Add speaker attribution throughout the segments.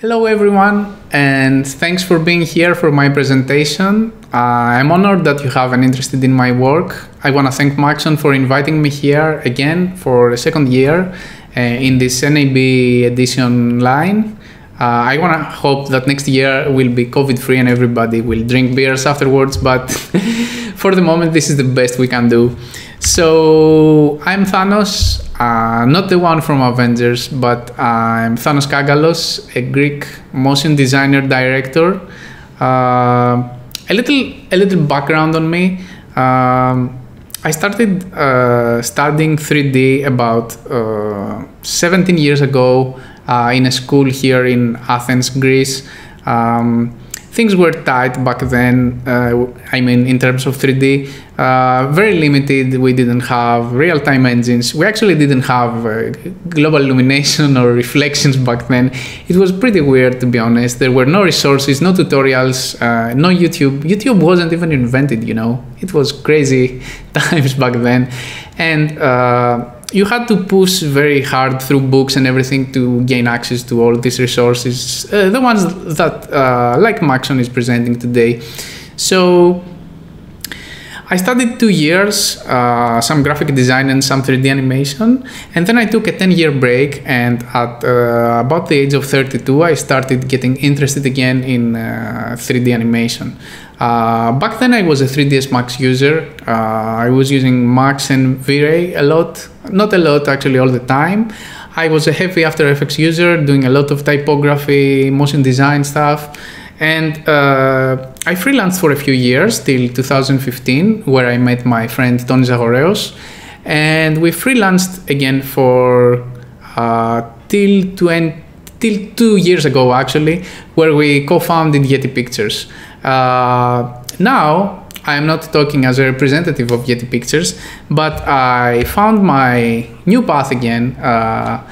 Speaker 1: Hello, everyone, and thanks for being here for my presentation. Uh, I'm honored that you have an interest in my work. I want to thank Maxon for inviting me here again for a second year uh, in this NAB edition line. Uh, I want to hope that next year will be COVID free and everybody will drink beers afterwards, but for the moment, this is the best we can do. So, I'm Thanos, uh, not the one from Avengers, but I'm Thanos Kagkalos, a Greek motion designer director. Uh, a little, a little background on me. Um, I started uh, studying 3D about uh, 17 years ago uh, in a school here in Athens, Greece. Um, things were tight back then. Uh, I mean, in terms of 3D, uh, very limited. We didn't have real-time engines. We actually didn't have uh, global illumination or reflections back then. It was pretty weird, to be honest. There were no resources, no tutorials, uh, no YouTube. YouTube wasn't even invented. You know, it was crazy times back then, and uh, you had to push very hard through books and everything to gain access to all these resources, uh, the ones that uh, like Maxon is presenting today. So I studied two years, uh, some graphic design and some 3D animation, and then I took a 10 year break. And at uh, about the age of 32, I started getting interested again in 3D uh, animation. Uh, back then, I was a 3ds Max user. Uh, I was using Max and V-Ray a lot, not a lot actually, all the time. I was a heavy After Effects user, doing a lot of typography, motion design stuff. And uh, I freelanced for a few years till 2015, where I met my friend Tony Zagoreos. And we freelanced again for uh, till, 20, till two years ago, actually, where we co founded Yeti Pictures. Uh, now, I'm not talking as a representative of Yeti Pictures, but I found my new path again uh,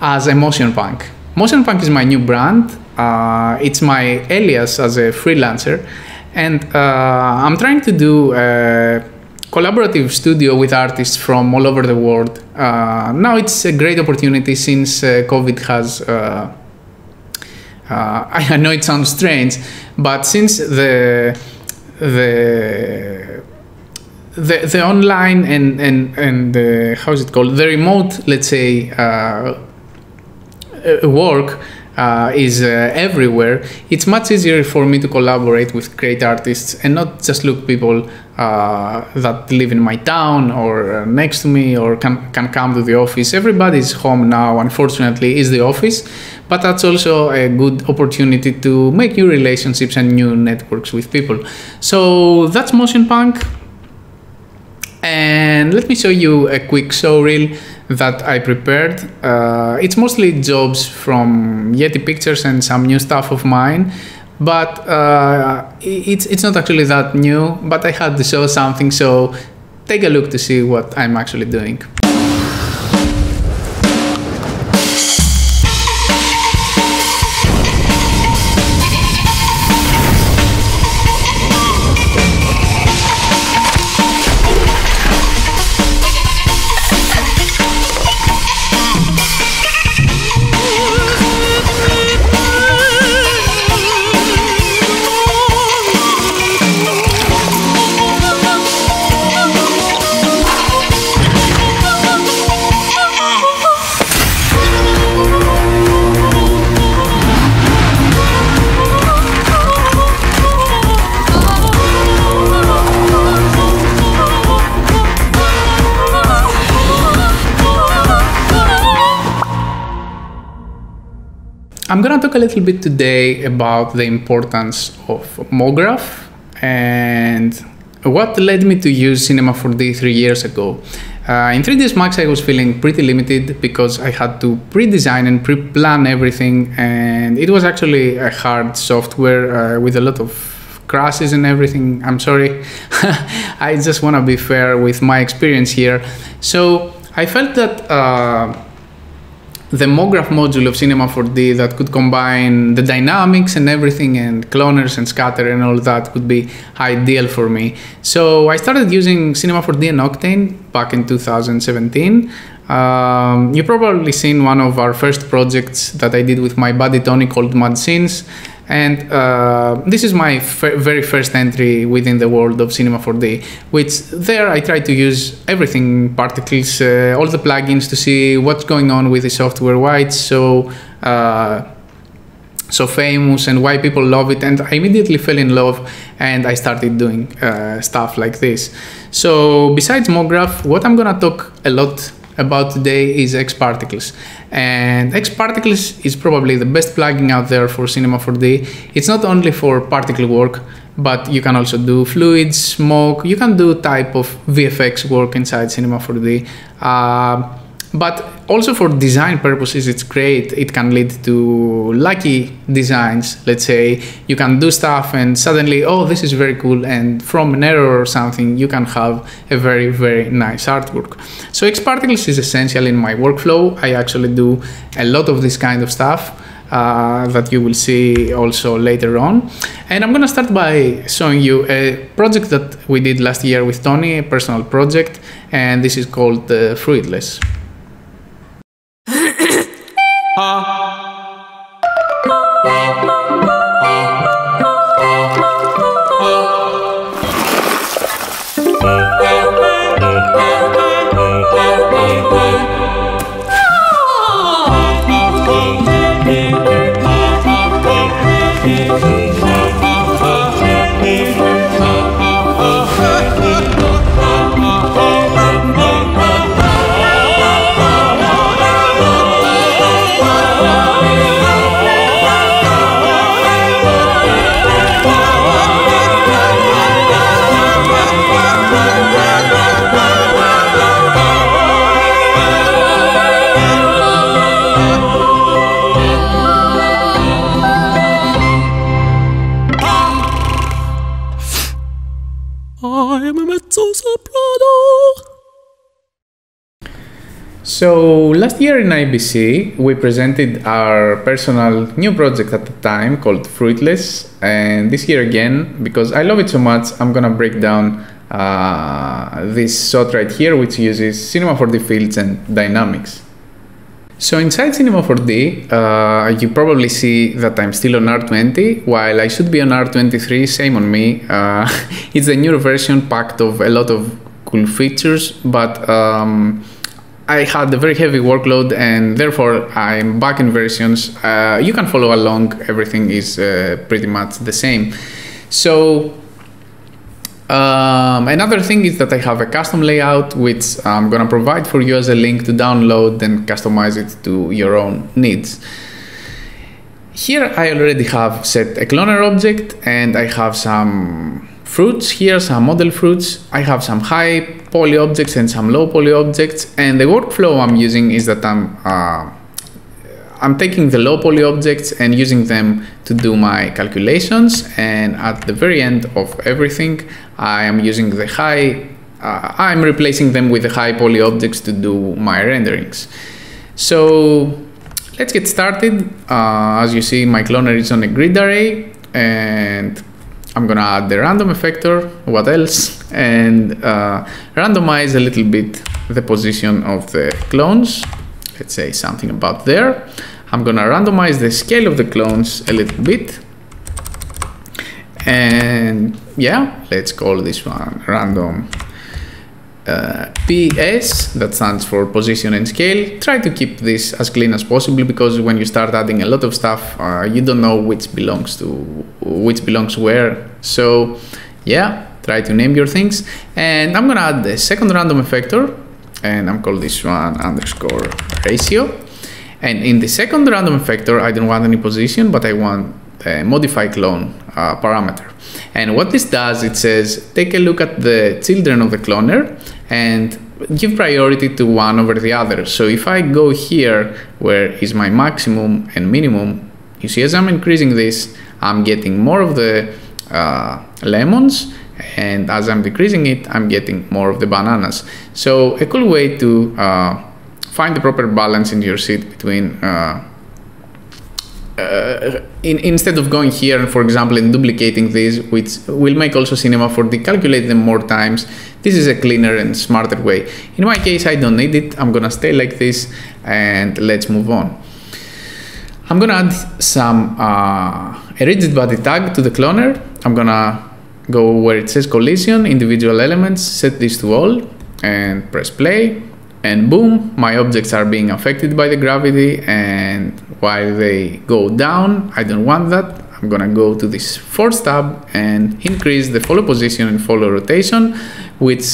Speaker 1: as a motion punk. Motion punk is my new brand. Uh, it's my alias as a freelancer, and uh, I'm trying to do a collaborative studio with artists from all over the world. Uh, now it's a great opportunity since uh, COVID has uh, I know it sounds strange, but since the the the, the online and and and the, how is it called the remote let's say uh, work uh, is uh, everywhere, it's much easier for me to collaborate with great artists and not just look people uh, that live in my town or uh, next to me or can, can come to the office. Everybody's home now, unfortunately, is the office, but that's also a good opportunity to make new relationships and new networks with people. So that's Motion Punk. And let me show you a quick show reel that I prepared. Uh, it's mostly jobs from Yeti Pictures and some new stuff of mine, but uh, it's it's not actually that new. But I had to show something, so take a look to see what I'm actually doing. I'm going to talk a little bit today about the importance of MoGraph and what led me to use Cinema 4D three years ago. Uh, in 3ds Max, I was feeling pretty limited because I had to pre-design and pre-plan everything, and it was actually a hard software uh, with a lot of crashes and everything. I'm sorry. I just want to be fair with my experience here. So I felt that uh, the MoGraph module of Cinema 4D that could combine the dynamics and everything and cloners and scatter and all that would be ideal for me. So I started using Cinema 4D and Octane back in 2017. Um, you've probably seen one of our first projects that I did with my buddy Tony called Mad Scenes. And uh, this is my very first entry within the world of Cinema 4D, which there I try to use everything particles, uh, all the plugins to see what's going on with the software, why it's so uh, so famous and why people love it. And I immediately fell in love and I started doing uh, stuff like this. So besides MoGraph, what I'm gonna talk a lot about today is XParticles. And XParticles is probably the best plugin out there for Cinema 4D. It's not only for particle work, but you can also do fluids, smoke, you can do type of VFX work inside Cinema 4D. Uh, but also for design purposes it's great. It can lead to lucky designs. Let's say you can do stuff and suddenly oh this is very cool. And from an error or something you can have a very very nice artwork. So xparticles is essential in my workflow. I actually do a lot of this kind of stuff uh, that you will see also later on. And I'm going to start by showing you a project that we did last year with Tony, a personal project, and this is called uh, Fruitless huh? So last year in IBC, we presented our personal new project at the time called Fruitless. And this year again, because I love it so much, I'm gonna break down uh, this shot right here, which uses Cinema 4D fields and dynamics. So inside Cinema 4D, uh, you probably see that I'm still on R20, while I should be on R23, same on me. Uh, it's a newer version packed of a lot of cool features, but um, I had a very heavy workload and therefore I'm back in versions. Uh, you can follow along, everything is uh, pretty much the same. So um, another thing is that I have a custom layout which I'm gonna provide for you as a link to download and customize it to your own needs. Here I already have set a cloner object and I have some fruits here, some model fruits. I have some high poly objects and some low poly objects. And the workflow I'm using is that I'm uh, I'm taking the low poly objects and using them to do my calculations. And at the very end of everything, I am using the high, uh, I'm replacing them with the high poly objects to do my renderings. So let's get started. Uh, as you see, my cloner is on a grid array and I'm gonna add the random effector, what else, and uh, randomize a little bit the position of the clones. Let's say something about there. I'm gonna randomize the scale of the clones a little bit. And yeah, let's call this one random uh, PS, that stands for position and scale. Try to keep this as clean as possible because when you start adding a lot of stuff, uh, you don't know which belongs to which belongs where. So yeah, try to name your things. And I'm gonna add the second random effector, and I'm call this one underscore ratio. And in the second random effector, I don't want any position, but I want modify clone uh, parameter. And what this does, it says, take a look at the children of the cloner and give priority to one over the other. So if I go here, where is my maximum and minimum, you see as I'm increasing this, I'm getting more of the uh, lemons and as I'm decreasing it, I'm getting more of the bananas. So a cool way to uh, find the proper balance in your seed between uh, in, instead of going here and for example and duplicating this which will make also cinema 4d calculate them more times this is a cleaner and smarter way. In my case i don't need it. I'm gonna stay like this and let's move on. I'm gonna add some uh, a rigid body tag to the cloner. I'm gonna go where it says collision individual elements set this to all and press play. And boom my objects are being affected by the gravity and while they go down i don't want that. I'm gonna go to this force tab and increase the follow position and follow rotation which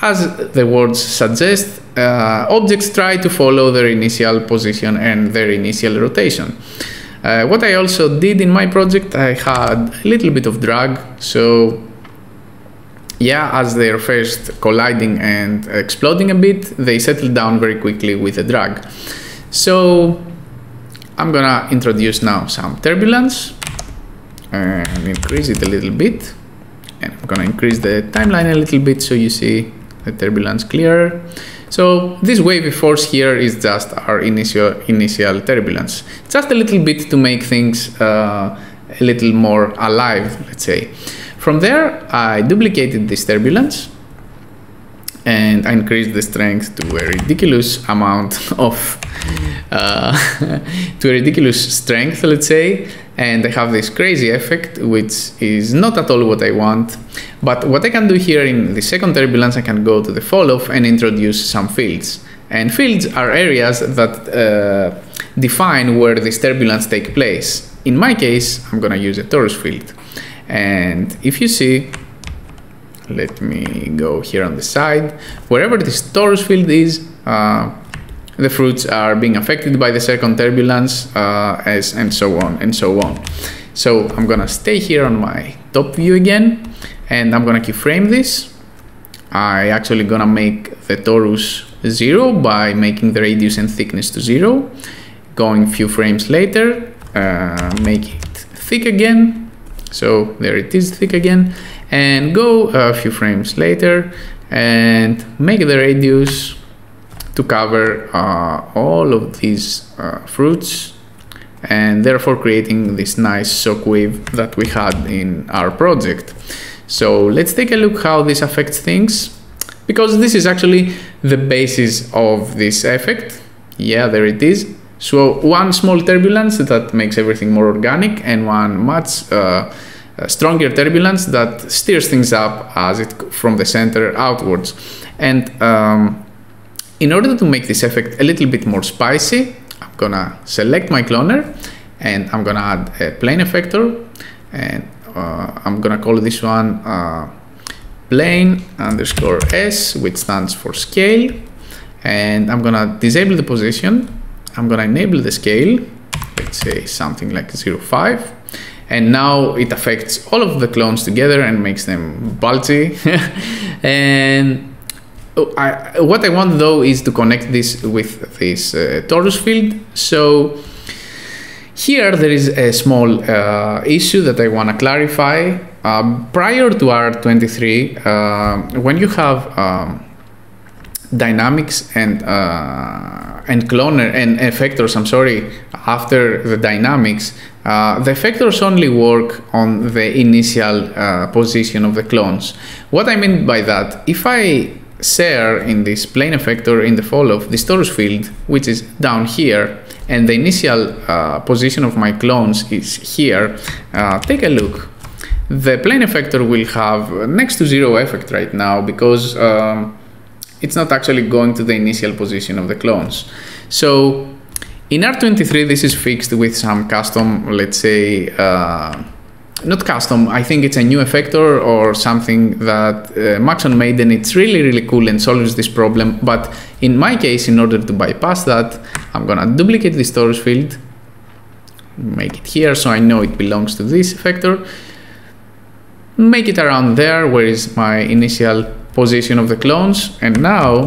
Speaker 1: as the words suggest uh, objects try to follow their initial position and their initial rotation. Uh, what i also did in my project i had a little bit of drag. So yeah, as they're first colliding and exploding a bit, they settle down very quickly with the drag. So I'm gonna introduce now some turbulence and increase it a little bit. And I'm gonna increase the timeline a little bit so you see the turbulence clearer. So this wavy force here is just our initial initial turbulence. Just a little bit to make things uh, a little more alive, let's say. From there, I duplicated this turbulence and I increased the strength to a ridiculous amount of, uh, to a ridiculous strength, let's say, and I have this crazy effect, which is not at all what I want. But what I can do here in the second turbulence, I can go to the fall and introduce some fields. And fields are areas that uh, define where this turbulence take place. In my case, I'm gonna use a torus field. And if you see, let me go here on the side, wherever this torus field is, uh, the fruits are being affected by the second turbulence uh, as, and so on and so on. So I'm gonna stay here on my top view again and I'm gonna keyframe this. I actually gonna make the torus zero by making the radius and thickness to zero. Going a few frames later, uh, make it thick again so there it is thick again and go a few frames later and make the radius to cover uh, all of these uh, fruits and therefore creating this nice shockwave that we had in our project. So let's take a look how this affects things because this is actually the basis of this effect. Yeah, there it is. So one small turbulence that makes everything more organic and one much uh, uh, stronger turbulence that steers things up as it from the center outwards. And um, in order to make this effect a little bit more spicy, I'm gonna select my cloner and I'm gonna add a plane effector. And uh, I'm gonna call this one uh, plane underscore s which stands for scale. And I'm gonna disable the position. I'm gonna enable the scale, let's say something like 0.5, and now it affects all of the clones together and makes them bulgy. and oh, I, what I want though is to connect this with this uh, torus field. So here there is a small uh, issue that I want to clarify. Uh, prior to R23, uh, when you have um, dynamics and uh, and cloner and effectors i'm sorry after the dynamics uh, the effectors only work on the initial uh, position of the clones. What i mean by that if i share in this plane effector in the fall of this torus field which is down here and the initial uh, position of my clones is here uh, take a look. The plane effector will have next to zero effect right now because um, it's not actually going to the initial position of the clones. So in R23, this is fixed with some custom, let's say, uh, not custom, I think it's a new effector or something that uh, Maxon made and it's really, really cool and solves this problem. But in my case, in order to bypass that, I'm gonna duplicate this torus field, make it here so I know it belongs to this effector, make it around there where is my initial position of the clones. And now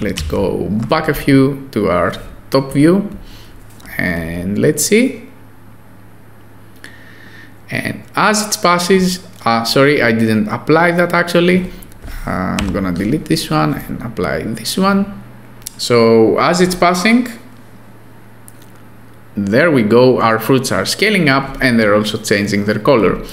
Speaker 1: let's go back a few to our top view and let's see. And as it passes, uh, sorry, I didn't apply that actually. I'm gonna delete this one and apply this one. So as it's passing, there we go, our fruits are scaling up and they're also changing their color.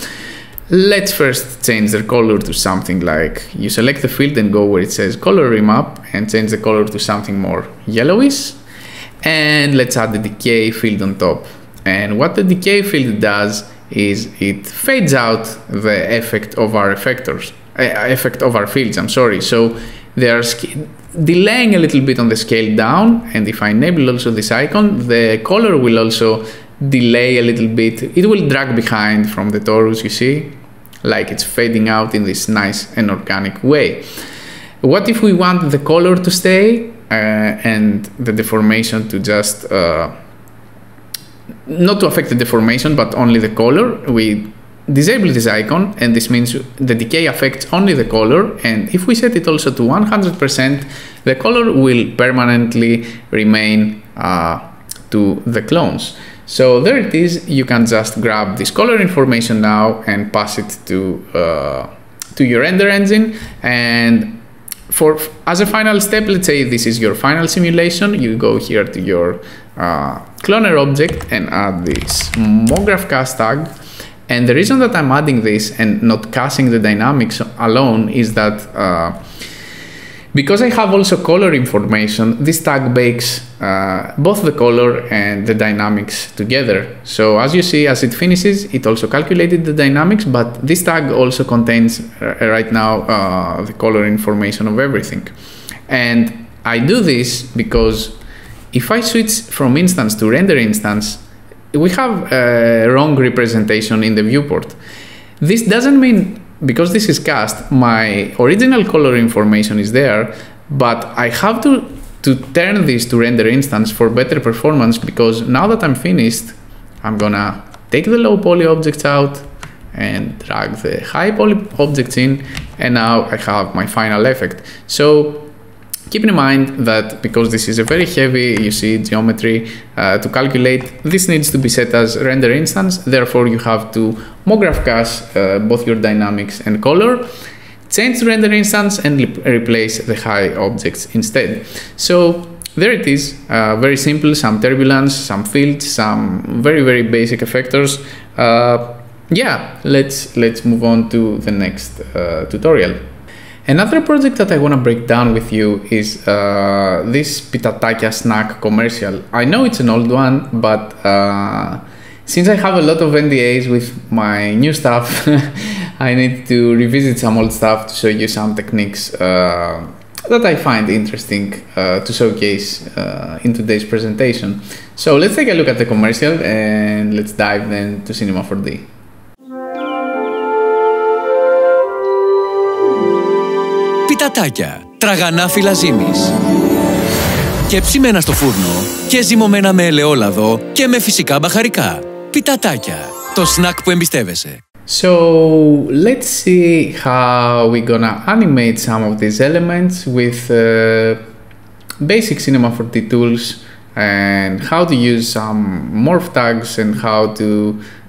Speaker 1: Let's first change their color to something like you select the field and go where it says color remap and change the color to something more yellowish. And let's add the decay field on top. And what the decay field does is it fades out the effect of our effectors, uh, effect of our fields, I'm sorry. So they are delaying a little bit on the scale down. And if I enable also this icon, the color will also delay a little bit. It will drag behind from the torus, you see like it's fading out in this nice and organic way. What if we want the color to stay uh, and the deformation to just uh, not to affect the deformation but only the color? We disable this icon and this means the decay affects only the color and if we set it also to 100% the color will permanently remain uh, to the clones. So there it is. You can just grab this color information now and pass it to uh, to your render engine. And for as a final step, let's say this is your final simulation. You go here to your uh, cloner object and add this MoGraph cache tag. And the reason that I'm adding this and not casting the dynamics alone is that uh, because I have also color information, this tag bakes uh, both the color and the dynamics together. So as you see, as it finishes, it also calculated the dynamics, but this tag also contains uh, right now uh, the color information of everything. And I do this because if I switch from instance to render instance, we have a wrong representation in the viewport. This doesn't mean because this is cast, my original color information is there, but I have to, to turn this to render instance for better performance because now that I'm finished, I'm gonna take the low poly objects out and drag the high poly objects in, and now I have my final effect. So Keep in mind that because this is a very heavy, you see, geometry uh, to calculate, this needs to be set as render instance. Therefore, you have to MoGraph cache uh, both your dynamics and color, change the render instance and replace the high objects instead. So there it is, uh, very simple, some turbulence, some fields, some very, very basic effectors. Uh, yeah, let's, let's move on to the next uh, tutorial. Another project that I want to break down with you is uh, this Pitatakia snack commercial. I know it's an old one, but uh, since I have a lot of NDAs with my new stuff, I need to revisit some old stuff to show you some techniques uh, that I find interesting uh, to showcase uh, in today's presentation. So let's take a look at the commercial and let's dive then to Cinema 4D.
Speaker 2: Πιτατάκια, τραγανά φύλλα ζύμης. Και ψημένα στο φούρνο και ζυμωμένα με ελαιόλαδο και με φυσικά μπαχαρικά. Πιτατάκια, το σνακ που εμπιστεύεσαι.
Speaker 1: So let's see how we're gonna animate some of these elements with uh, basic Cinema 4D tools and how to use some morph tags and how to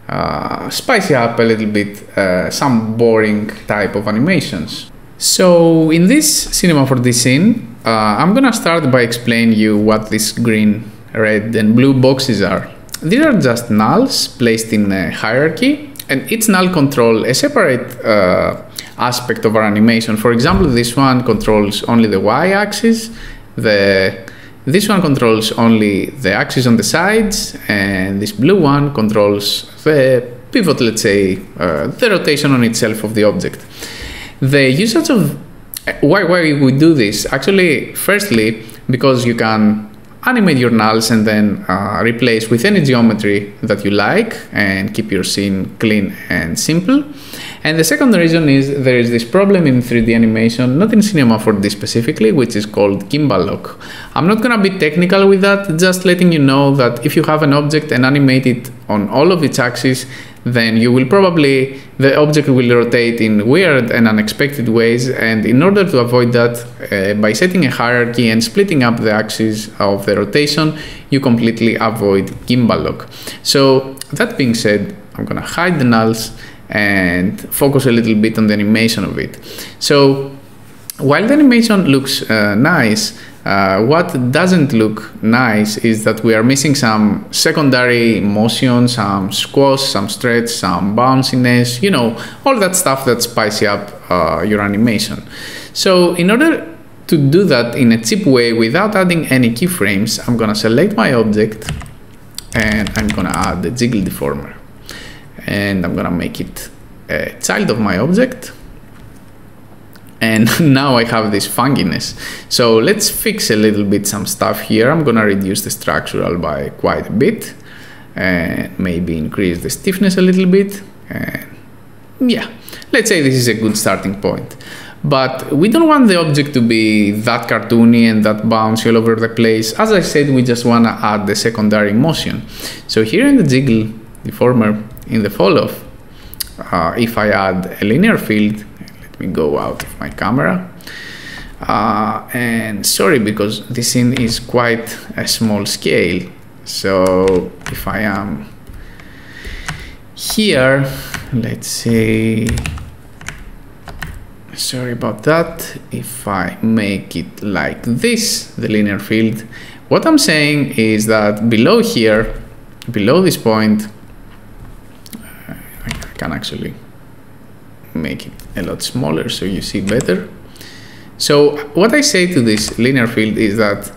Speaker 1: uh, spice up a little bit uh, some boring type of animations. So in this Cinema 4D scene, uh, I'm gonna start by explaining you what these green, red and blue boxes are. These are just nulls placed in a hierarchy and each null control a separate uh, aspect of our animation. For example, this one controls only the y-axis, the this one controls only the axis on the sides, and this blue one controls the pivot, let's say, uh, the rotation on itself of the object. The usage of why why we do this actually, firstly, because you can animate your nulls and then uh, replace with any geometry that you like and keep your scene clean and simple. And the second reason is there is this problem in 3D animation, not in Cinema 4D specifically, which is called gimbal lock. I'm not gonna be technical with that, just letting you know that if you have an object and animate it on all of its axes, then you will probably, the object will rotate in weird and unexpected ways. And in order to avoid that, uh, by setting a hierarchy and splitting up the axis of the rotation, you completely avoid gimbal lock. So that being said, I'm gonna hide the nulls and focus a little bit on the animation of it. So while the animation looks uh, nice, Uh, what doesn't look nice is that we are missing some secondary motion, some squash, some stretch, some bounciness, you know, all that stuff that spicy up uh, your animation. So in order to do that in a cheap way without adding any keyframes, I'm gonna select my object and I'm gonna add the jiggle deformer. And I'm gonna make it a child of my object and now I have this funkiness. So let's fix a little bit some stuff here. I'm gonna reduce the structural by quite a bit and maybe increase the stiffness a little bit. And yeah, let's say this is a good starting point. But we don't want the object to be that cartoony and that bouncy all over the place. As I said, we just wanna add the secondary motion. So here in the jiggle deformer, in the fall off, uh, if I add a linear field, me go out of my camera. Uh, and sorry because this scene is quite a small scale. So if I am here, let's say, sorry about that. If I make it like this, the linear field, what I'm saying is that below here, below this point, I can actually make it a lot smaller so you see better. So what I say to this linear field is that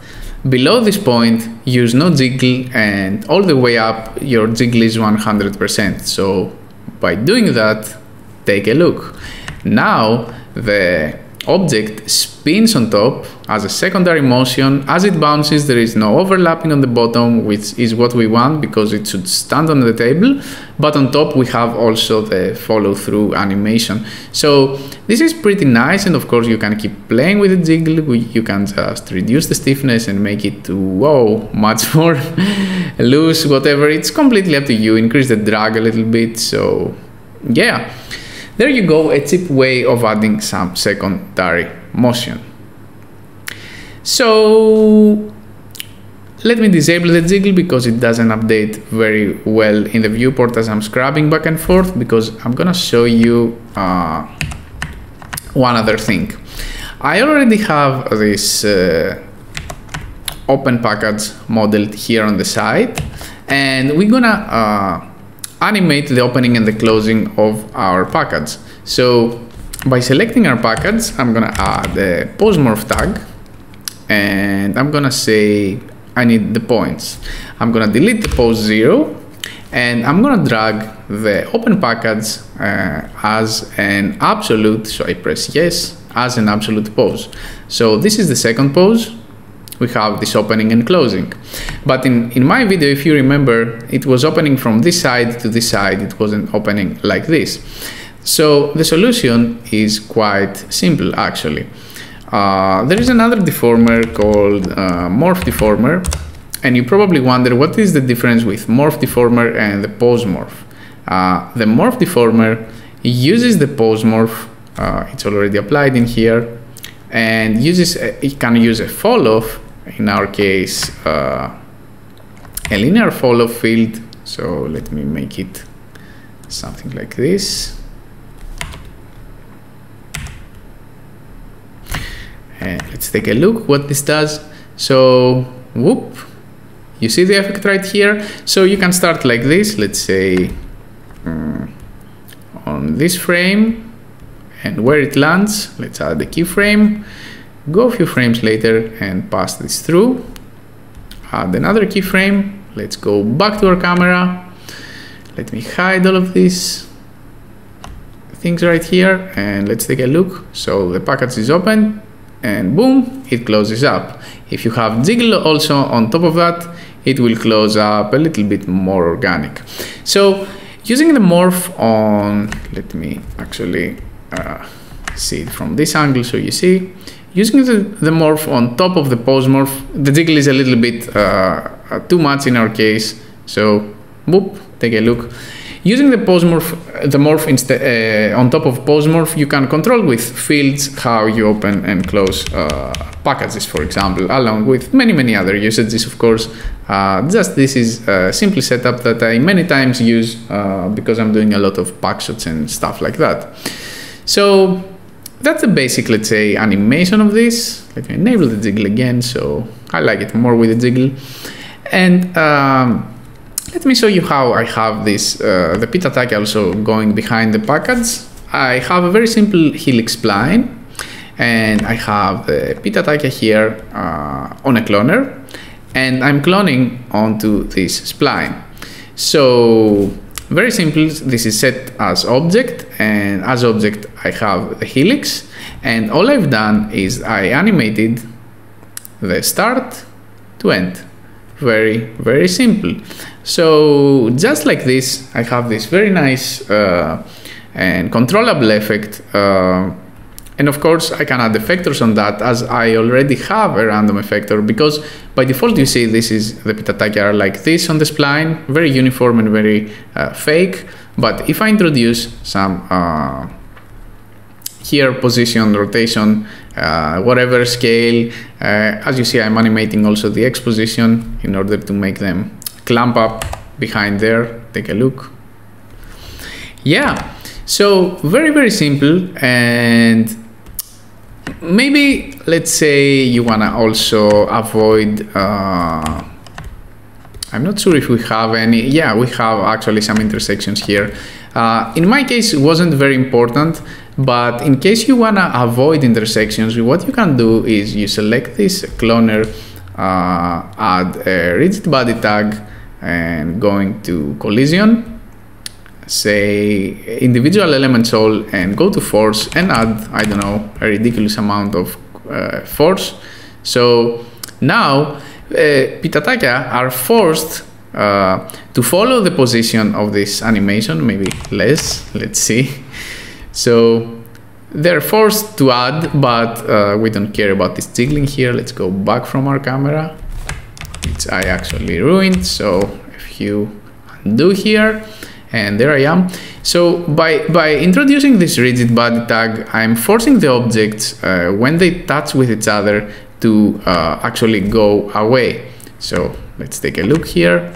Speaker 1: below this point use no jiggle and all the way up your jiggle is 100%. So by doing that, take a look. Now the object spins on top as a secondary motion. As it bounces, there is no overlapping on the bottom, which is what we want because it should stand on the table. But on top, we have also the follow through animation. So this is pretty nice. And of course, you can keep playing with the jiggle. You can just reduce the stiffness and make it to, whoa, much more loose, whatever. It's completely up to you. Increase the drag a little bit. So yeah. There you go, a cheap way of adding some secondary motion. So let me disable the jiggle because it doesn't update very well in the viewport as I'm scrubbing back and forth because I'm gonna show you uh, one other thing. I already have this uh, open package modeled here on the side and we're gonna uh, animate the opening and the closing of our package. So by selecting our package, I'm gonna add the pose morph tag and I'm gonna say I need the points. I'm gonna delete the pose zero and I'm gonna drag the open package uh, as an absolute, so I press yes, as an absolute pose. So this is the second pose we have this opening and closing. But in, in my video, if you remember, it was opening from this side to this side. It wasn't opening like this. So the solution is quite simple, actually. Uh, there is another deformer called uh, morph deformer. And you probably wonder what is the difference with morph deformer and the pose morph. Uh, the morph deformer uses the pose morph, uh, it's already applied in here, and uses a, it can use a fall off in our case uh, a linear follow field. So let me make it something like this. And let's take a look what this does. So whoop you see the effect right here? So you can start like this let's say um, on this frame. And where it lands let's add the keyframe go a few frames later and pass this through. Add another keyframe. Let's go back to our camera. Let me hide all of these things right here and let's take a look. So the package is open and boom it closes up. If you have jiggle also on top of that it will close up a little bit more organic. So using the morph on let me actually uh, see it from this angle so you see Using the, the morph on top of the pose morph, the jiggle is a little bit uh, uh too much in our case. So, boop, take a look. Using the pose morph, the morph uh, on top of pose morph, you can control with fields how you open and close uh, packages, for example, along with many, many other usages, of course. Uh, just this is a simple setup that I many times use uh, because I'm doing a lot of pack shots and stuff like that. So that's the basic, let's say, animation of this. Let me enable the jiggle again, so I like it more with the jiggle. And um, let me show you how I have this, uh, the attack also going behind the package. I have a very simple helix spline and I have the pit attack here uh, on a cloner and I'm cloning onto this spline. So very simple, this is set as object and as object I have the helix and all I've done is I animated the start to end. Very, very simple. So just like this, I have this very nice uh, and controllable effect uh, and of course, I can add effectors on that as I already have a random effector because by default you see this is the Pitatakia are like this on the spline, very uniform and very uh, fake. But if I introduce some uh, here position, rotation, uh, whatever scale, uh, as you see I'm animating also the X position in order to make them clamp up behind there. Take a look. Yeah, so very, very simple and maybe let's say you want to also avoid uh, I'm not sure if we have any yeah we have actually some intersections here. Uh, in my case it wasn't very important but in case you want to avoid intersections what you can do is you select this cloner uh, add a rigid body tag and going to collision say individual elements all and go to force and add I don't know a ridiculous amount of uh, force. So now uh, Pitatakia are forced uh, to follow the position of this animation maybe less let's see. So they're forced to add but uh, we don't care about this jiggling here. Let's go back from our camera which I actually ruined. So if you undo here and there I am. So by, by introducing this rigid body tag, I'm forcing the objects uh, when they touch with each other to uh, actually go away. So let's take a look here.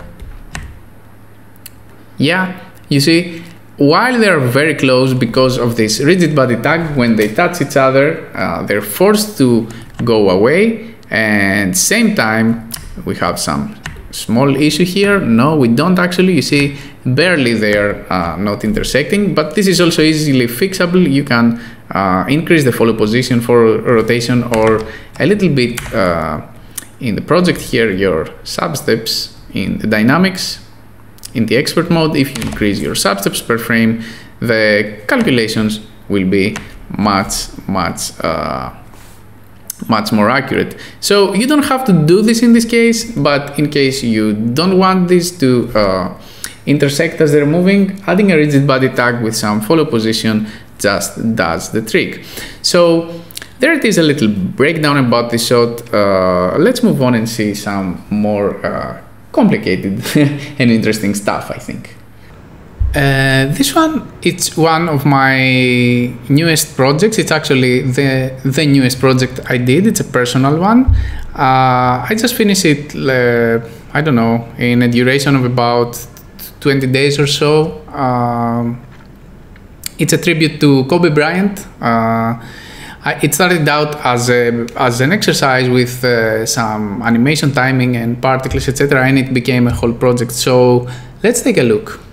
Speaker 1: Yeah, you see, while they're very close because of this rigid body tag, when they touch each other, uh, they're forced to go away. And same time, we have some small issue here. No, we don't actually. You see, barely they're uh, not intersecting, but this is also easily fixable. You can uh, increase the follow position for rotation or a little bit uh, in the project here, your substeps in the dynamics. In the expert mode, if you increase your substeps per frame, the calculations will be much, much uh, much more accurate. So you don't have to do this in this case, but in case you don't want this to uh, intersect as they're moving, adding a rigid body tag with some follow position just does the trick. So there it is a little breakdown about this shot. Uh, let's move on and see some more uh, complicated and interesting stuff, I think. Uh, this one, it's one of my newest projects. It's actually the the newest project I did. It's a personal one. Uh, I just finished it. Uh, I don't know in a duration of about 20 days or so. Um, it's a tribute to Kobe Bryant. Uh, I, it started out as a as an exercise with uh, some animation timing and particles, etc., and it became a whole project. So let's take a look.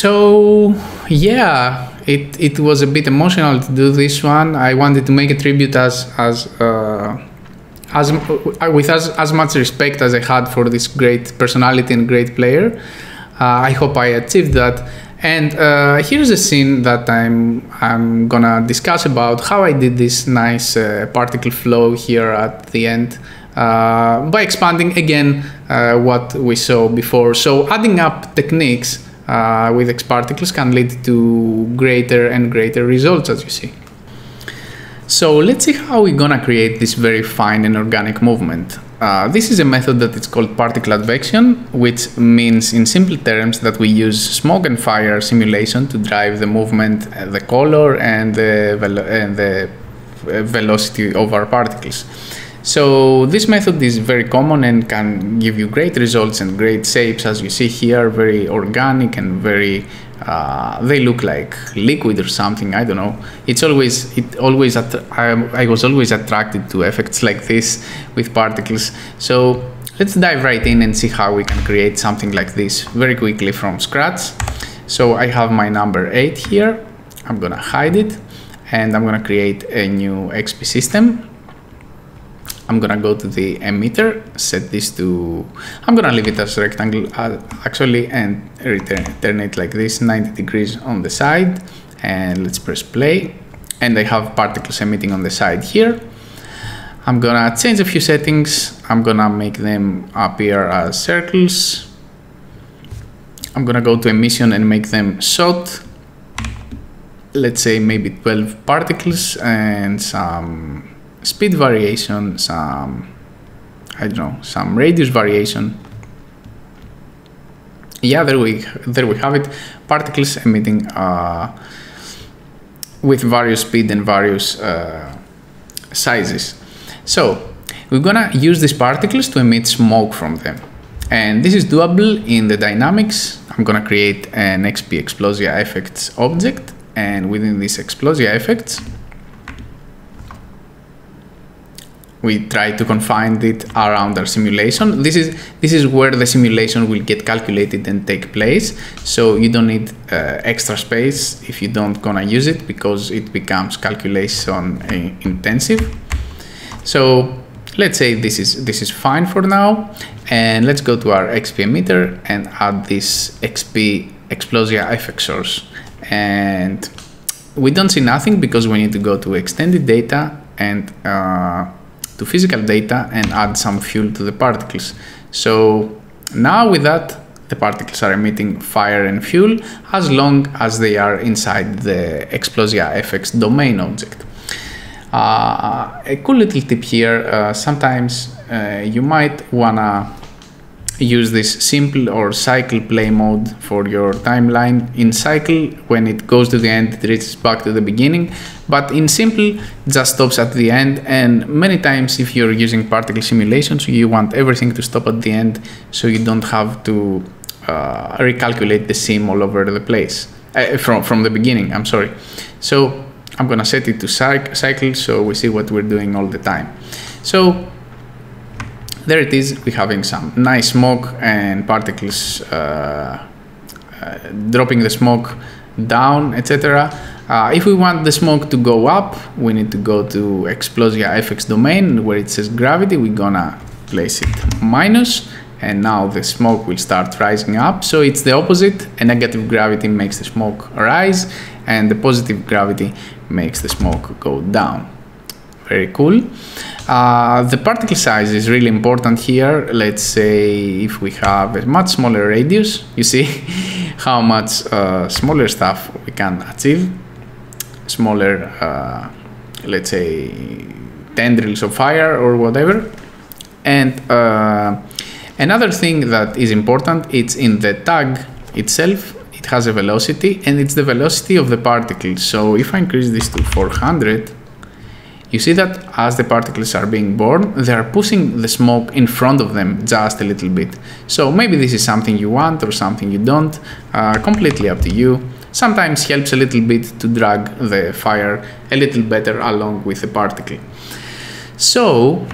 Speaker 1: So yeah, it it was a bit emotional to do this one. I wanted to make a tribute as as uh, as uh, with as as much respect as I had for this great personality and great player. Uh, I hope I achieved that. And uh, here's a scene that I'm I'm gonna discuss about how I did this nice uh, particle flow here at the end. Uh, by expanding again what we saw before. So adding up techniques uh, with X particles can lead to greater and greater results as you see. So let's see how we're gonna create this very fine and organic movement. Uh, this is a method that is called particle advection, which means in simple terms that we use smoke and fire simulation to drive the movement, uh, the color and the, velo and the uh, velocity of our particles. So this method is very common and can give you great results and great shapes as you see here, very organic and very uh, they look like liquid or something. I don't know. It's always it always I, I was always attracted to effects like this with particles. So let's dive right in and see how we can create something like this very quickly from scratch. So I have my number eight here. I'm gonna hide it and I'm gonna create a new XP system I'm gonna go to the emitter, set this to, I'm gonna leave it as rectangle uh, actually and return, turn it like this, 90 degrees on the side and let's press play and I have particles emitting on the side here. I'm gonna change a few settings. I'm gonna make them appear as circles. I'm gonna go to emission and make them short. Let's say maybe 12 particles and some speed variation, some, I don't know, some radius variation. Yeah, there we, there we have it. Particles emitting uh, with various speed and various uh, sizes. So we're gonna use these particles to emit smoke from them. And this is doable in the dynamics. I'm gonna create an XP Explosia effects object and within this Explosia effects, we try to confine it around our simulation. This is this is where the simulation will get calculated and take place. So you don't need uh, extra space if you don't gonna use it because it becomes calculation uh, intensive. So let's say this is this is fine for now, and let's go to our XP emitter and add this XP Explosia effect source. And we don't see nothing because we need to go to extended data and uh, to physical data and add some fuel to the particles. So now with that, the particles are emitting fire and fuel as long as they are inside the Explosia FX domain object. Uh, a cool little tip here, uh, sometimes uh, you might wanna use this simple or cycle play mode for your timeline. In cycle, when it goes to the end, it reaches back to the beginning, but in simple, just stops at the end. And many times, if you're using particle simulations, you want everything to stop at the end so you don't have to uh, recalculate the sim all over the place uh, from, from the beginning. I'm sorry. So I'm gonna set it to cycle so we see what we're doing all the time. So there it is, we're having some nice smoke and particles uh, uh, dropping the smoke down, etc. Uh, if we want the smoke to go up, we need to go to Explosia FX domain where it says gravity. We're gonna place it minus and now the smoke will start rising up. So it's the opposite. A negative gravity makes the smoke rise and the positive gravity makes the smoke go down very cool. Uh, the particle size is really important here. Let's say if we have a much smaller radius, you see how much uh, smaller stuff we can achieve. Smaller, uh, let's say, tendrils of fire or whatever. And uh, another thing that is important, it's in the tag itself. It has a velocity and it's the velocity of the particle. So if I increase this to 400, you see that as the particles are being born, they are pushing the smoke in front of them just a little bit. So maybe this is something you want or something you don't, uh, completely up to you. Sometimes helps a little bit to drag the fire a little better along with the particle. So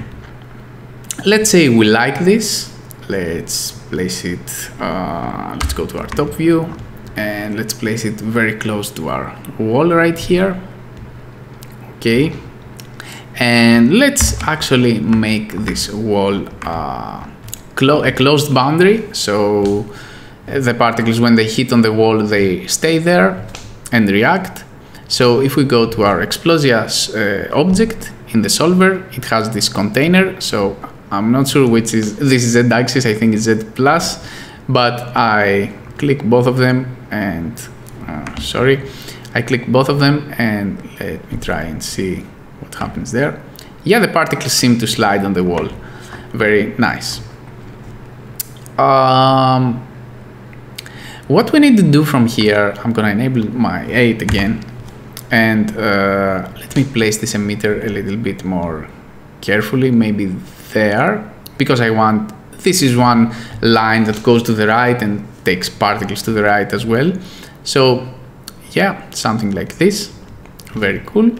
Speaker 1: let's say we like this. Let's place it, uh, let's go to our top view and let's place it very close to our wall right here. Okay, and let's actually make this wall uh, clo a closed boundary. So the particles when they hit on the wall they stay there and react. So if we go to our Explosia uh, object in the solver it has this container. So I'm not sure which is this is Z axis I think it's Z plus but I click both of them and uh, sorry I click both of them and let me try and see what happens there. Yeah, the particles seem to slide on the wall. Very nice. Um, what we need to do from here, I'm gonna enable my 8 again and uh, let me place this emitter a little bit more carefully, maybe there, because I want, this is one line that goes to the right and takes particles to the right as well. So yeah, something like this, very cool.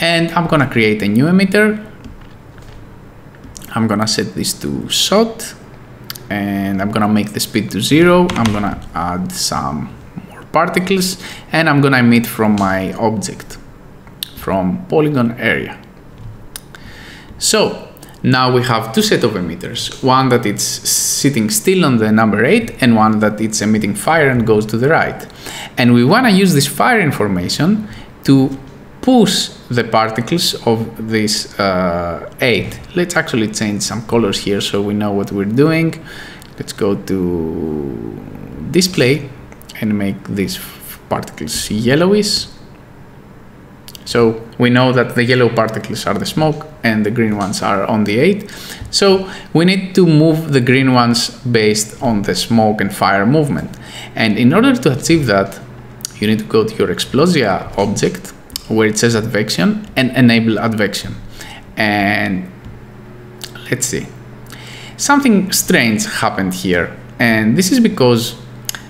Speaker 1: And I'm gonna create a new emitter. I'm gonna set this to shot and I'm gonna make the speed to zero. I'm gonna add some more particles and I'm gonna emit from my object, from polygon area. So now we have two set of emitters, one that it's sitting still on the number 8 and one that it's emitting fire and goes to the right. And we want to use this fire information to push the particles of this uh, 8. Let's actually change some colors here so we know what we're doing. Let's go to display and make these particles yellowish so we know that the yellow particles are the smoke and the green ones are on the 8. So we need to move the green ones based on the smoke and fire movement. And in order to achieve that, you need to go to your Explosia object where it says advection and enable advection. And let's see. Something strange happened here. And this is because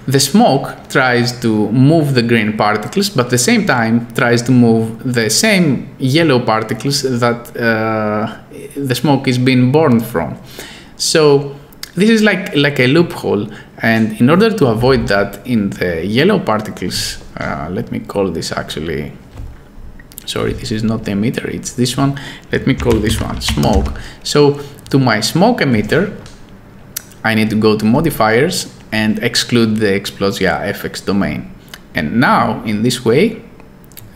Speaker 1: the smoke tries to move the green particles, but at the same time tries to move the same yellow particles that uh, the smoke is being born from. So this is like, like a loophole. And in order to avoid that in the yellow particles, uh, let me call this actually, sorry, this is not the emitter, it's this one. Let me call this one smoke. So to my smoke emitter, I need to go to modifiers and exclude the Explosia FX domain. And now, in this way,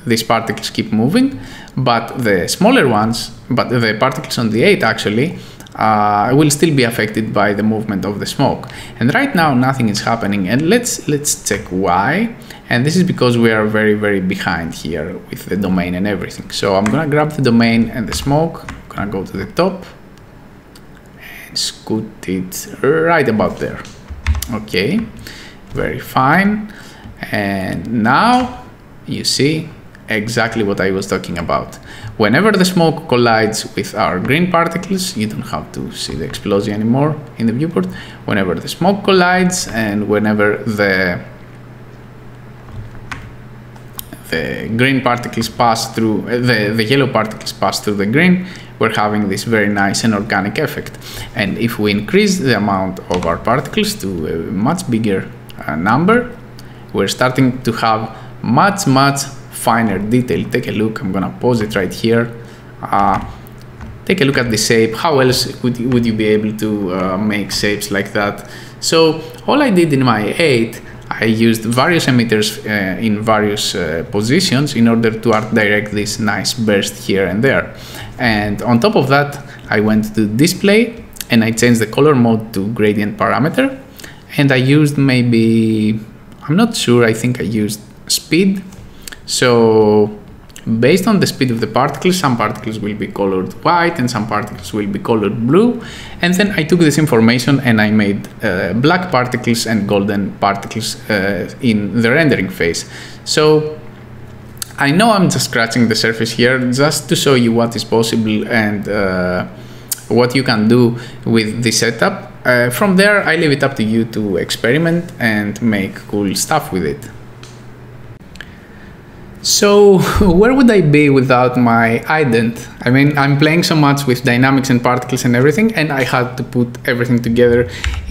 Speaker 1: these particles keep moving, but the smaller ones, but the particles on the 8 actually, uh, will still be affected by the movement of the smoke. And right now nothing is happening and let's let's check why. And this is because we are very very behind here with the domain and everything. So I'm gonna grab the domain and the smoke, I'm gonna go to the top and scoot it right about there. Okay very fine. And now you see exactly what I was talking about. Whenever the smoke collides with our green particles you don't have to see the explosion anymore in the viewport. Whenever the smoke collides and whenever the the green particles pass through the, the yellow particles pass through the green we're having this very nice and organic effect. And if we increase the amount of our particles to a much bigger uh, number, we're starting to have much, much finer detail. Take a look, I'm gonna pause it right here. Uh, take a look at the shape. How else would, would you be able to uh, make shapes like that? So all I did in my 8 I used various emitters uh, in various uh, positions in order to art direct this nice burst here and there. And on top of that, I went to display and I changed the color mode to gradient parameter. And I used maybe, I'm not sure, I think I used speed. So Based on the speed of the particles, some particles will be colored white and some particles will be colored blue. And then I took this information and I made uh, black particles and golden particles uh, in the rendering phase. So I know I'm just scratching the surface here just to show you what is possible and uh, what you can do with the setup. Uh, from there, I leave it up to you to experiment and make cool stuff with it. So where would I be without my ident? I mean, I'm playing so much with dynamics and particles and everything, and I had to put everything together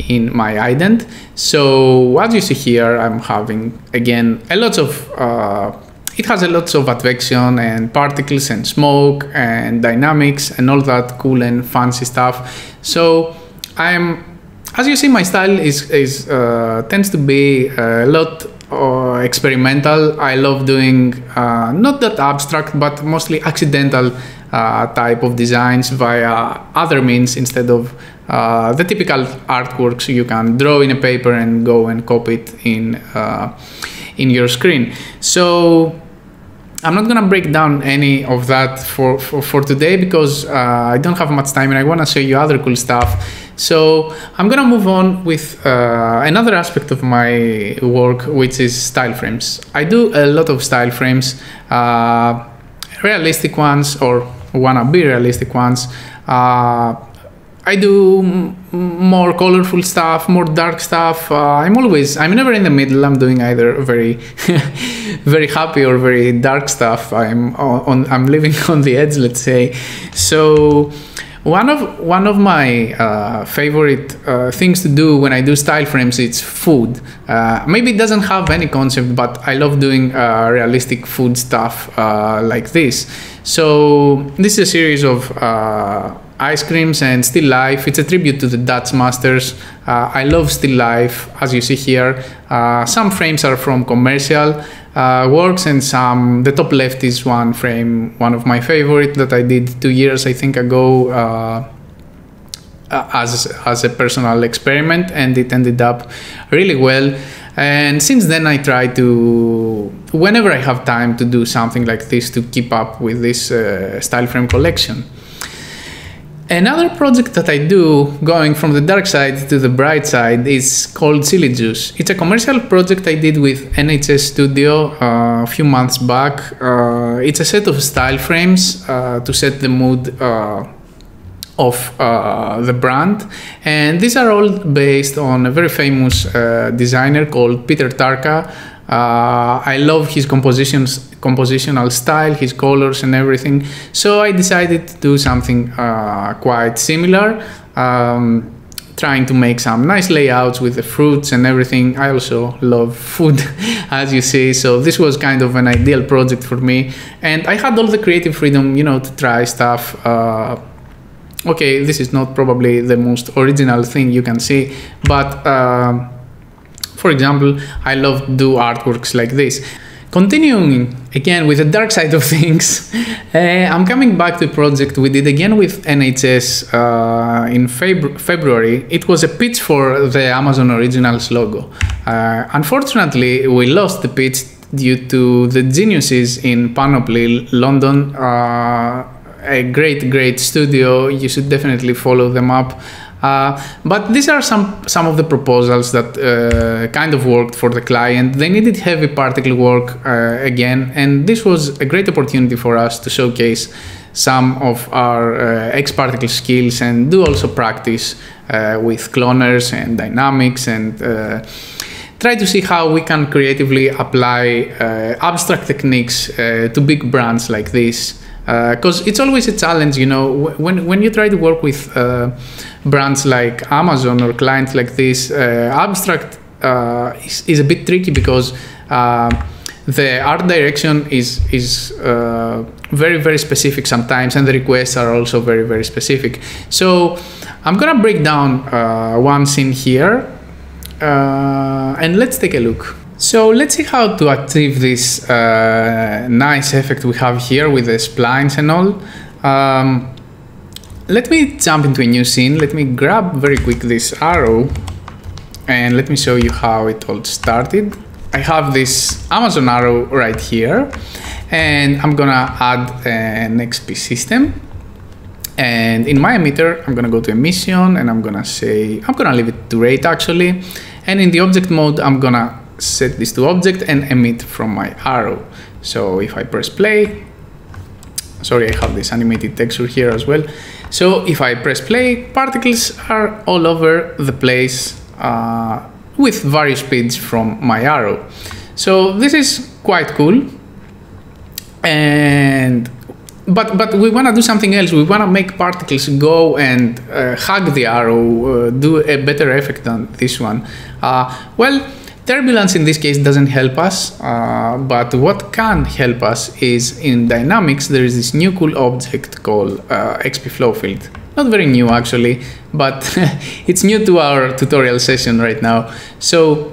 Speaker 1: in my ident. So as you see here, I'm having, again, a lot of, uh, it has a lot of advection and particles and smoke and dynamics and all that cool and fancy stuff. So I'm, as you see, my style is, is uh, tends to be a lot uh, experimental. I love doing uh, not that abstract, but mostly accidental uh, type of designs via other means instead of uh, the typical artworks you can draw in a paper and go and copy it in uh, in your screen. So I'm not gonna break down any of that for, for, for today because uh, I don't have much time and I wanna show you other cool stuff. So I'm gonna move on with uh, another aspect of my work, which is style frames. I do a lot of style frames, uh, realistic ones or wanna be realistic ones. Uh, I do more colorful stuff, more dark stuff. Uh, I'm always, I'm never in the middle. I'm doing either very, very happy or very dark stuff. I'm on, I'm living on the edge, let's say. So, one of one of my uh, favorite uh, things to do when I do style frames it's food. Uh, maybe it doesn't have any concept, but I love doing uh, realistic food stuff uh, like this. So this is a series of uh, ice creams and still life. It's a tribute to the Dutch masters. Uh, I love still life, as you see here. Uh, some frames are from commercial uh, works, and some. The top left is one frame, one of my favorite that I did two years, I think, ago. Uh, as, as a personal experiment and it ended up really well and since then i try to whenever i have time to do something like this to keep up with this uh, style frame collection Another project that I do, going from the dark side to the bright side, is called Silly Juice. It's a commercial project I did with NHS Studio uh, a few months back. Uh, it's a set of style frames uh, to set the mood uh, of uh, the brand, and these are all based on a very famous uh, designer called Peter Tarka. Uh, I love his compositions, compositional style, his colors, and everything. So I decided to do something uh, quite similar, um, trying to make some nice layouts with the fruits and everything. I also love food, as you see. So this was kind of an ideal project for me, and I had all the creative freedom, you know, to try stuff. Uh, okay, this is not probably the most original thing you can see, but uh, for example, I love to do artworks like this. Continuing again with the dark side of things, uh, I'm coming back to a project we did again with NHS uh, in Feb- February. It was a pitch for the Amazon Originals logo. Uh, unfortunately, we lost the pitch due to the geniuses in Panoply London. Uh, a great, great studio. You should definitely follow them up. Uh, but these are some some of the proposals that uh, kind of worked for the client. They needed heavy particle work uh, again, and this was a great opportunity for us to showcase some of our uh, X particle skills and do also practice uh, with cloners and dynamics and try to see how we can creatively apply abstract techniques to big brands like this because uh, it's always a challenge you know when when you try to work with uh, brands like amazon or clients like this uh, abstract uh, is, is, a bit tricky because uh, the art direction is is uh, very very specific sometimes and the requests are also very very specific. So i'm gonna break down one scene here and let's take a look so let's see how to achieve this uh, nice effect we have here with the splines and all. Um, let me jump into a new scene. Let me grab very quick this arrow and let me show you how it all started. I have this Amazon arrow right here and I'm gonna add an XP system and in my emitter I'm gonna go to emission and I'm gonna say I'm gonna leave it to rate actually and in the object mode I'm gonna set this to object and emit from my arrow. So if I press play, sorry, I have this animated texture here as well. So if I press play, particles are all over the place uh, with various speeds from my arrow. So this is quite cool. And but but we want to do something else. We want to make particles go and uh, hug the arrow, uh, do a better effect than this one. Uh, well, Turbulence in this case doesn't help us, uh, but what can help us is in dynamics there is this new cool object called uh, XP flow field. Not very new actually, but it's new to our tutorial session right now. So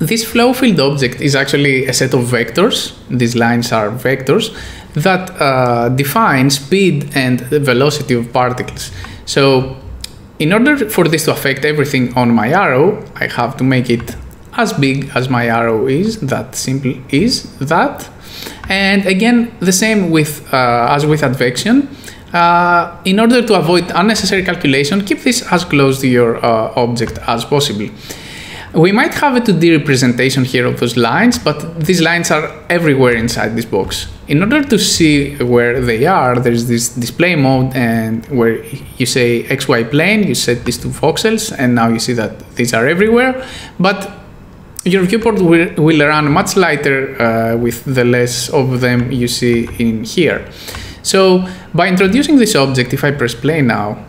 Speaker 1: this flow field object is actually a set of vectors. These lines are vectors that uh, define speed and the velocity of particles. So in order for this to affect everything on my arrow, I have to make it as big as my arrow is, that simple is that. And again, the same with uh, as with advection. Uh, in order to avoid unnecessary calculation, keep this as close to your uh, object as possible. We might have a 2D representation here of those lines, but these lines are everywhere inside this box. In order to see where they are, there's this display mode and where you say XY plane, you set these two voxels, and now you see that these are everywhere. But your viewport will, will run much lighter uh, with the less of them you see in here. So by introducing this object, if I press play now,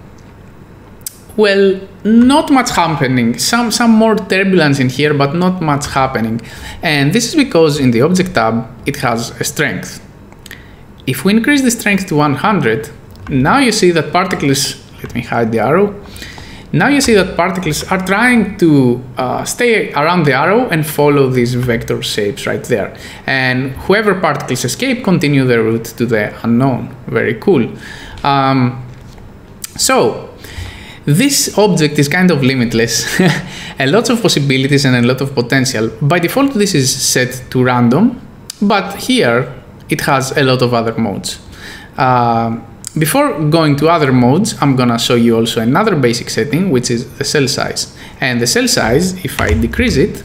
Speaker 1: well, not much happening. Some some more turbulence in here, but not much happening. And this is because in the object tab, it has a strength. If we increase the strength to 100, now you see that particles, let me hide the arrow. Now you see that particles are trying to uh, stay around the arrow and follow these vector shapes right there. And whoever particles escape continue their route to the unknown. Very cool. Um, so this object is kind of limitless, a lot of possibilities and a lot of potential. By default, this is set to random, but here it has a lot of other modes. Uh, before going to other modes, I'm gonna show you also another basic setting, which is the cell size. And the cell size, if I decrease it,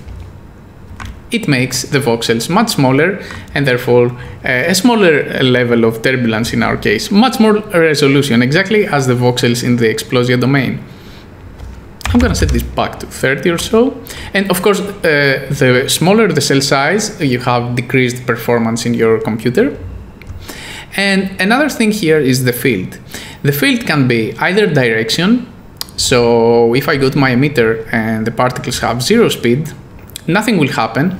Speaker 1: it makes the voxels much smaller and therefore uh, a smaller level of turbulence in our case, much more resolution, exactly as the voxels in the Explosia domain. I'm gonna set this back to 30 or so. And of course, uh, the smaller the cell size, you have decreased performance in your computer. And another thing here is the field. The field can be either direction, so if I go to my emitter and the particles have zero speed, nothing will happen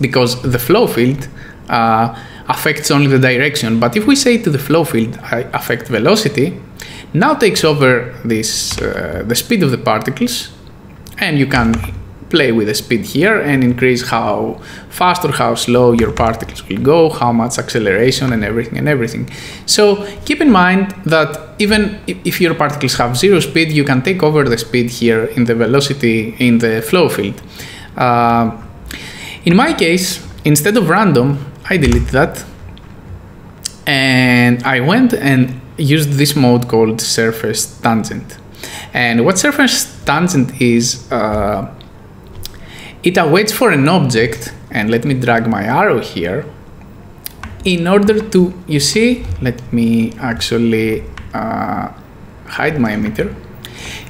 Speaker 1: because the flow field uh, affects only the direction. But if we say to the flow field, I affect velocity, now takes over this uh, the speed of the particles, and you can play with the speed here and increase how fast or how slow your particles will go, how much acceleration and everything and everything. So keep in mind that even if your particles have zero speed, you can take over the speed here in the velocity in the flow field. Uh, in my case, instead of random, I delete that and I went and used this mode called surface tangent. And what surface tangent is, uh, it awaits for an object, and let me drag my arrow here, in order to, you see, let me actually uh, hide my emitter.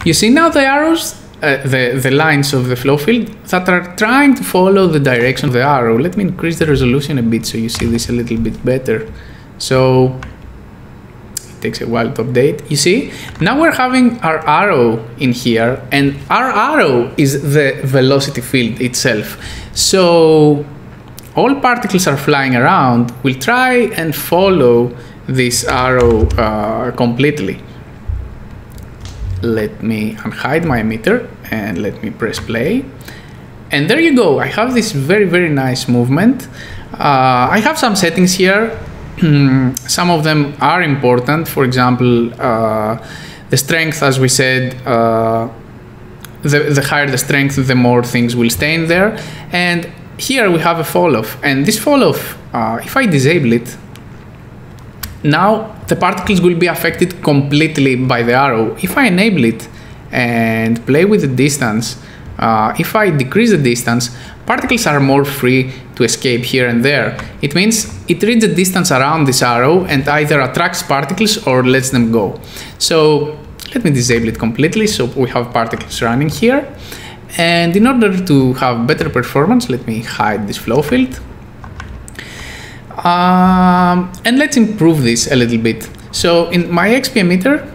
Speaker 1: You see now the arrows uh, the, the lines of the flow field that are trying to follow the direction of the arrow. Let me increase the resolution a bit so you see this a little bit better. So takes a while to update. You see, now we're having our arrow in here and our arrow is the velocity field itself. So all particles are flying around We'll try and follow this arrow uh, completely let me unhide my emitter and let me press play. And there you go, I have this very, very nice movement. Uh, I have some settings here. Some of them are important. For example, uh, the strength, as we said, uh, the, the higher the strength, the more things will stay in there. And here we have a fall off. And this fall off, uh, if I disable it, now the particles will be affected completely by the arrow. If I enable it and play with the distance, uh, if I decrease the distance, particles are more free to escape here and there. It means it reads the distance around this arrow and either attracts particles or lets them go. So let me disable it completely so we have particles running here. And in order to have better performance, let me hide this flow field um, and let's improve this a little bit. So in my XP emitter,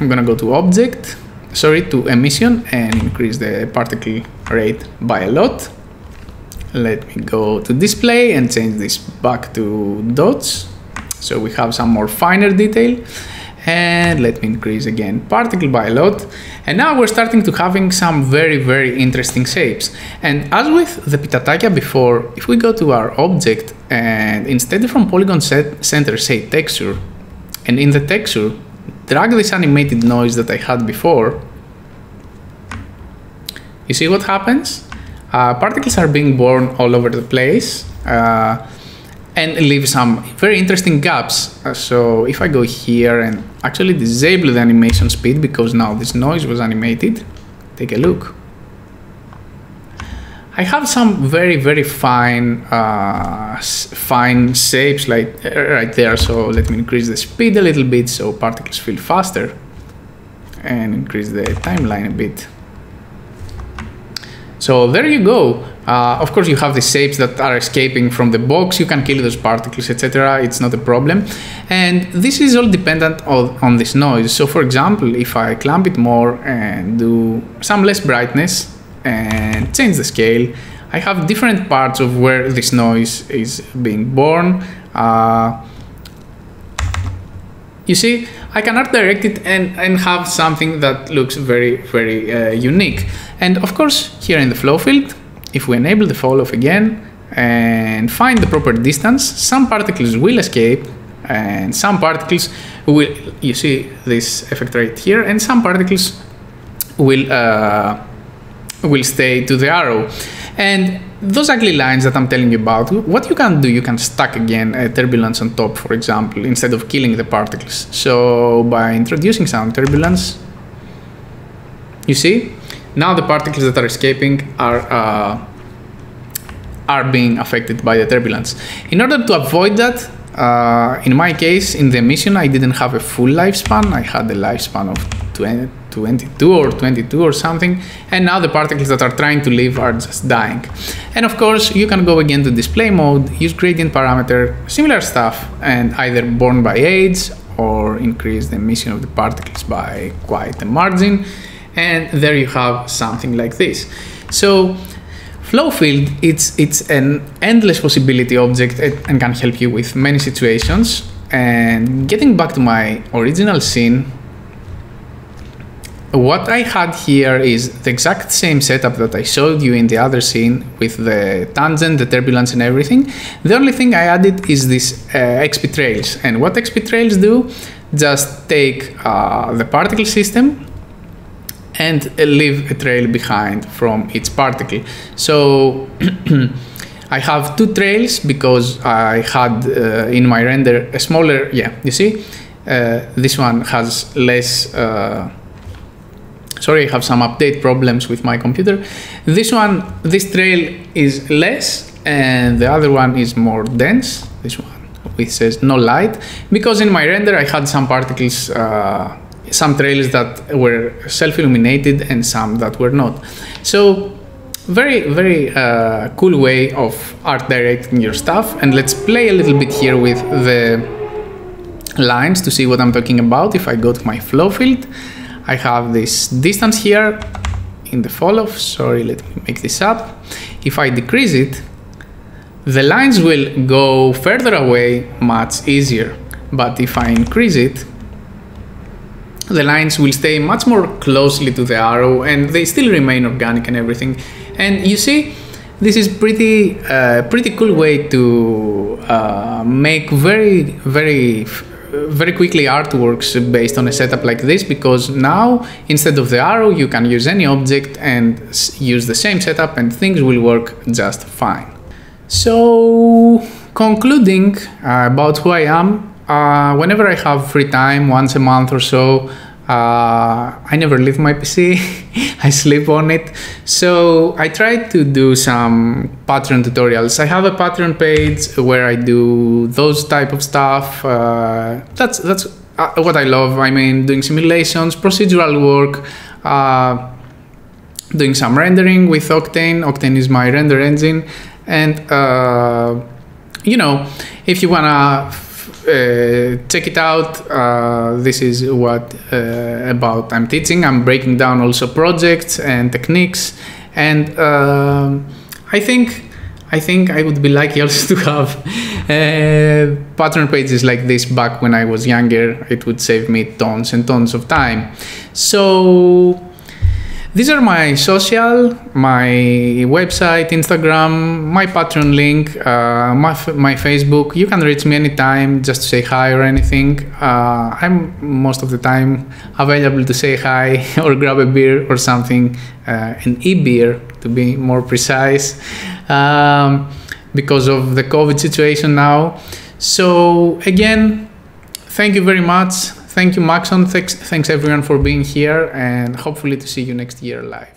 Speaker 1: I'm gonna go to object, sorry, to emission and increase the particle rate by a lot. Let me go to display and change this back to dots. So we have some more finer detail and let me increase again particle by a lot and now we're starting to having some very very interesting shapes and as with the pitatakia before if we go to our object and instead from polygon set center say texture and in the texture drag this animated noise that I had before you see what happens uh, particles are being born all over the place uh, and leave some very interesting gaps. Uh, so if I go here and actually disable the animation speed because now this noise was animated, take a look. I have some very very fine uh, fine shapes like uh, right there. So let me increase the speed a little bit so particles feel faster, and increase the timeline a bit. So there you go. Uh, of course, you have the shapes that are escaping from the box. You can kill those particles, etc. It's not a problem. And this is all dependent on, on this noise. So for example, if I clamp it more and do some less brightness and change the scale, I have different parts of where this noise is being born. Uh, you see, I can art direct it and, and have something that looks very, very uh, unique. And of course, here in the flow field, if we enable the fall off again and find the proper distance, some particles will escape and some particles will, you see this effect right here, and some particles will, uh, will stay to the arrow. And those ugly lines that I'm telling you about, what you can do, you can stack again a turbulence on top, for example, instead of killing the particles. So by introducing some turbulence, you see, now the particles that are escaping are uh, are being affected by the turbulence. In order to avoid that, uh, in my case, in the mission, I didn't have a full lifespan. I had a lifespan of 20, 22 or 22 or something. And now the particles that are trying to live are just dying. And of course, you can go again to display mode, use gradient parameter, similar stuff, and either born by age or increase the emission of the particles by quite a margin and there you have something like this. So flow field, it's, it's an endless possibility object and can help you with many situations. And getting back to my original scene, what I had here is the exact same setup that I showed you in the other scene with the tangent, the turbulence and everything. The only thing I added is this uh, XP trails. And what XP trails do, just take uh, the particle system and leave a trail behind from each particle. So I have two trails because I had uh, in my render a smaller, yeah, you see, uh, this one has less, uh, sorry, I have some update problems with my computer. This one, this trail is less and the other one is more dense, this one, which says no light, because in my render I had some particles uh, some trails that were self-illuminated and some that were not. So very, very uh, cool way of art directing your stuff. And let's play a little bit here with the lines to see what I'm talking about. If I go to my flow field, I have this distance here in the fall off. Sorry, let me make this up. If I decrease it, the lines will go further away much easier. But if I increase it, the lines will stay much more closely to the arrow and they still remain organic and everything. And you see, this is pretty uh, pretty cool way to uh, make very very very quickly artworks based on a setup like this because now instead of the arrow you can use any object and use the same setup and things will work just fine. So concluding uh, about who I am, uh, whenever I have free time, once a month or so, uh, I never leave my PC. I sleep on it. So I try to do some Patreon tutorials. I have a Patreon page where I do those type of stuff. Uh, that's that's uh, what I love. I mean, doing simulations, procedural work, uh, doing some rendering with Octane. Octane is my render engine, and uh, you know, if you wanna uh, check it out. Uh, this is what uh, about I'm teaching. I'm breaking down also projects and techniques, and I think I think I would be lucky also to have uh, Patreon pages like this back when I was younger. It would save me tons and tons of time. So these are my social, my website, Instagram, my Patreon link, uh, my, my Facebook. You can reach me anytime just to say hi or anything. Uh, I'm most of the time available to say hi or grab a beer or something, uh, an e beer to be more precise. Um, because of the COVID situation now. So again, thank you very much. Thank you, Maxon. Thanks, thanks everyone for being here, and hopefully to see you next year live.